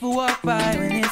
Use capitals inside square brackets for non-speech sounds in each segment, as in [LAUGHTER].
People walk by. when it's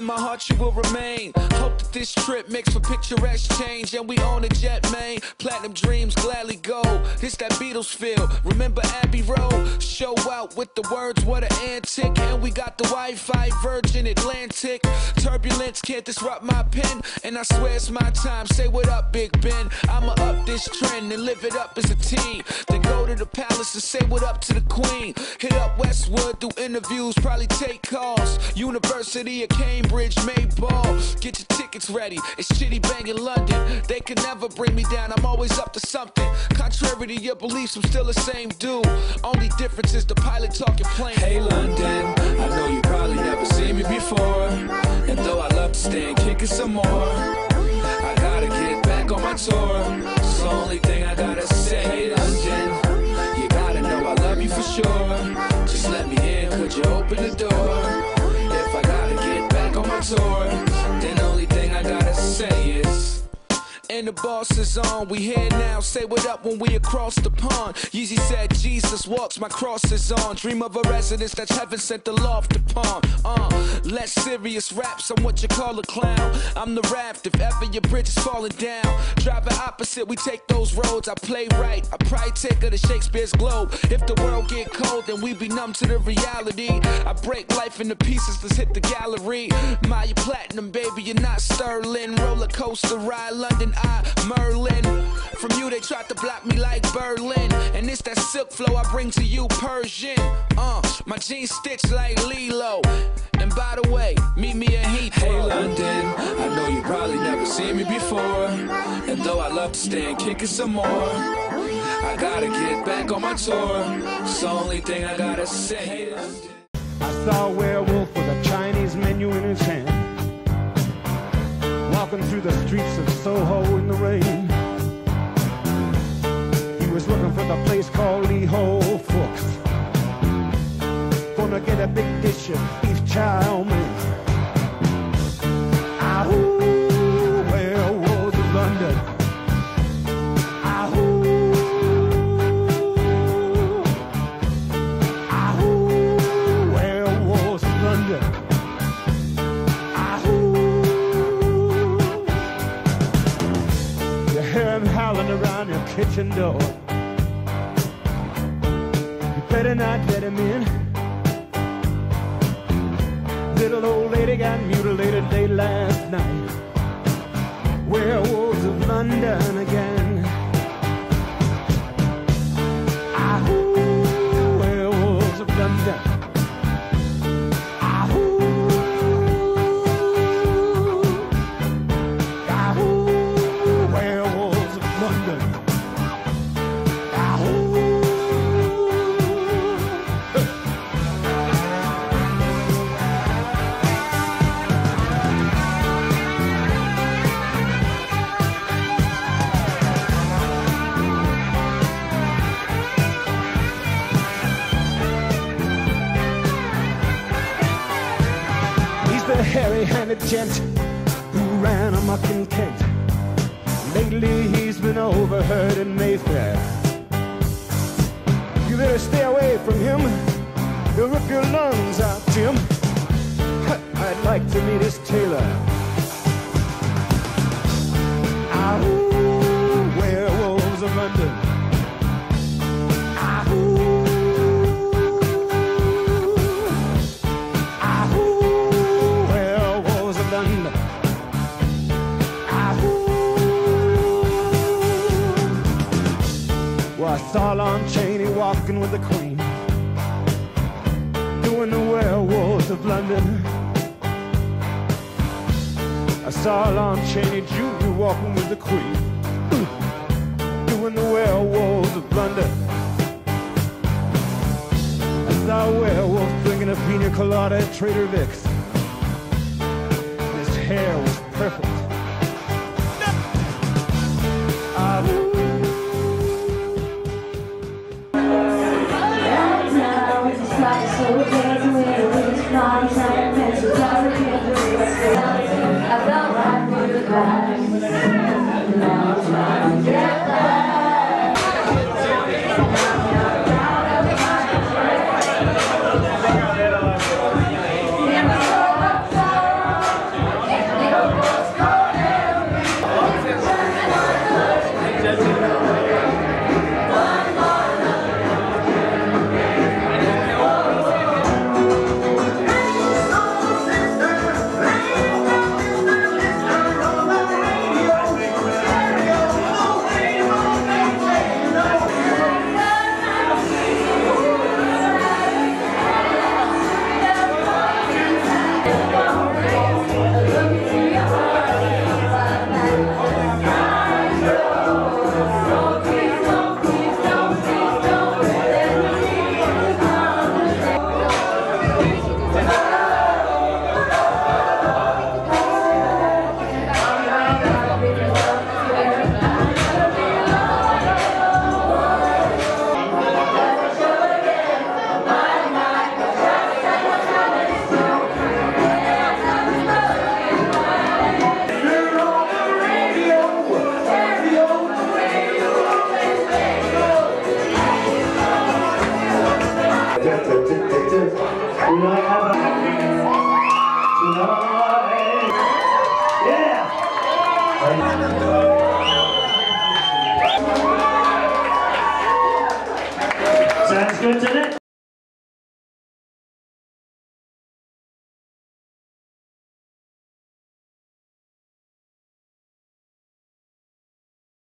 In my heart you will remain. Hope that this trip makes for picturesque change. And we own a jet, man. Platinum dreams gladly go. This that Beatles feel. Remember Abbey Road? Show out with the words, what an antic. And we got the Wi-Fi Virgin Atlantic. Turbulence can't disrupt my pen. And I swear it's my time. Say what up, Big Ben. I'ma up this trend and live it up as a team. Then go to the palace and say what up to the queen. Hit up Westwood, do interviews, probably take calls. University of Cambridge, may ball. Get your tickets ready. It's Chiddy Bang in London. They can never bring me down. I'm always up to something. Contrary to your beliefs, I'm still the same dude. Only difference is the pilot talking plain. Hey London, I know you probably never seen me before. And though I love to stay and kick it some more, I gotta get back on my tour. It's the only thing I gotta say. Hey London, you gotta know I love you for sure. Just let me in, could you open the door? Back And the boss is on, we here now. Say what up when we across the pond. Yeezy said, Jesus walks, my cross is on. Dream of a residence that's heaven sent the loft upon. Uh, less serious raps, I'm what you call a clown. I'm the raft if ever your bridge is falling down. Driving opposite, we take those roads. I play right, I probably take her to Shakespeare's Globe. If the world get cold, then we be numb to the reality. I break life into pieces, let's hit the gallery. My platinum, baby, you're not sterling. Roller coaster ride, London Eye, Merlin. From you, they tried to block me like Berlin. And it's that silk flow I bring to you, Persian. Uh, my jeans stitched like Lilo. And by the way, meet me in Heathrow. Hey London, I know you probably never seen me before. And though I love to stay and kick it some more, I gotta get back on my tour. It's the only thing I gotta say. I saw a werewolf with a Chinese menu in his hand. Walking through the streets of Soho in the rain. He was looking for the place called Lee Ho Fooks. Gonna get a big dish of beef chow mein. Door. You better not let him in. Little old lady got mutilated late last night. Werewolves The hairy-handed gent who ran amok in Kent. lately he's been overheard in Mayfair. You better stay away from him. He'll rip your lungs out, Jim. [LAUGHS] I'd like to meet his tailor. Saw Lon Chaney walking with the Queen, doing the werewolves of London. I saw Lon Chaney Jr. walking with the Queen, doing the werewolves of London. I saw a werewolf drinking a pina colada at Trader Vic's. His hair Vai.